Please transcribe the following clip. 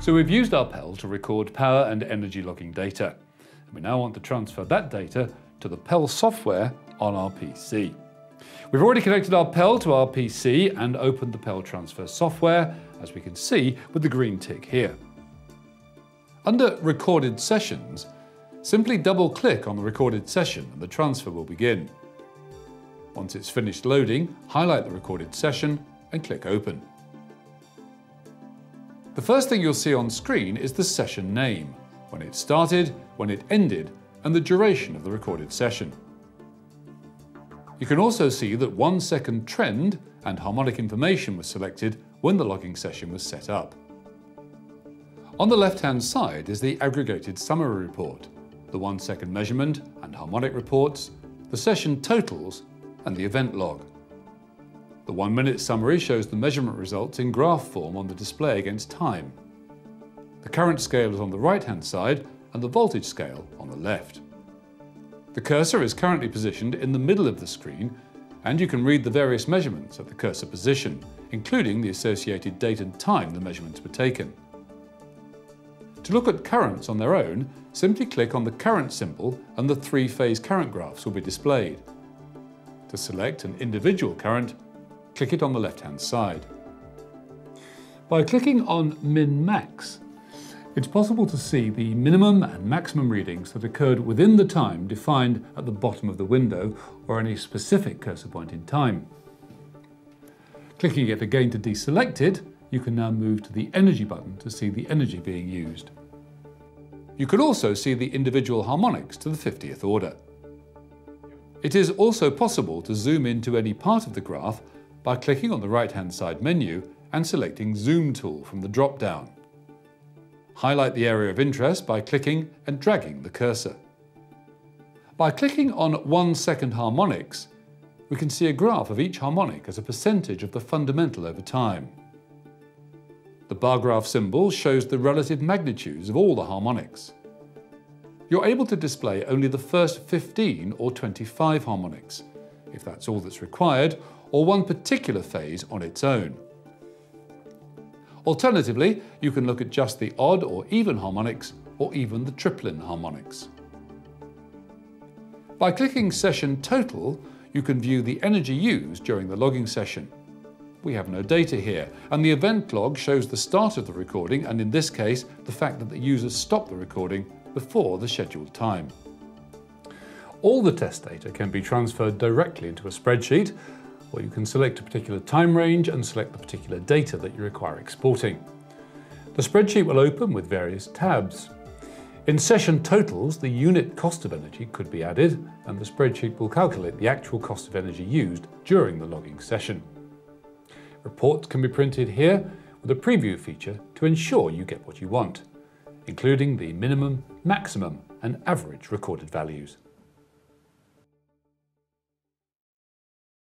So we've used our PEL to record power and energy logging data. And we now want to transfer that data to the PEL software on our PC. We've already connected our PEL to our PC and opened the PEL transfer software, as we can see with the green tick here. Under Recorded Sessions, simply double-click on the recorded session and the transfer will begin. Once it's finished loading, highlight the recorded session and click Open. The first thing you'll see on screen is the session name, when it started, when it ended, and the duration of the recorded session. You can also see that one second trend and harmonic information was selected when the logging session was set up. On the left-hand side is the aggregated summary report, the one second measurement and harmonic reports, the session totals, and the event log. The one minute summary shows the measurement results in graph form on the display against time. The current scale is on the right hand side and the voltage scale on the left. The cursor is currently positioned in the middle of the screen and you can read the various measurements at the cursor position, including the associated date and time the measurements were taken. To look at currents on their own, simply click on the current symbol and the three-phase current graphs will be displayed. To select an individual current, click it on the left-hand side. By clicking on Min-Max, it's possible to see the minimum and maximum readings that occurred within the time defined at the bottom of the window or any specific cursor point in time. Clicking it again to deselect it, you can now move to the Energy button to see the energy being used. You can also see the individual harmonics to the 50th order. It is also possible to zoom into any part of the graph by clicking on the right-hand side menu and selecting Zoom Tool from the drop-down. Highlight the area of interest by clicking and dragging the cursor. By clicking on one second harmonics, we can see a graph of each harmonic as a percentage of the fundamental over time. The bar graph symbol shows the relative magnitudes of all the harmonics. You're able to display only the first 15 or 25 harmonics, if that's all that's required, or one particular phase on its own. Alternatively, you can look at just the odd or even harmonics, or even the triplen harmonics. By clicking Session Total, you can view the energy used during the logging session. We have no data here, and the event log shows the start of the recording and in this case, the fact that the user stopped the recording before the scheduled time. All the test data can be transferred directly into a spreadsheet or you can select a particular time range and select the particular data that you require exporting. The spreadsheet will open with various tabs. In session totals, the unit cost of energy could be added, and the spreadsheet will calculate the actual cost of energy used during the logging session. Reports can be printed here with a preview feature to ensure you get what you want, including the minimum, maximum, and average recorded values.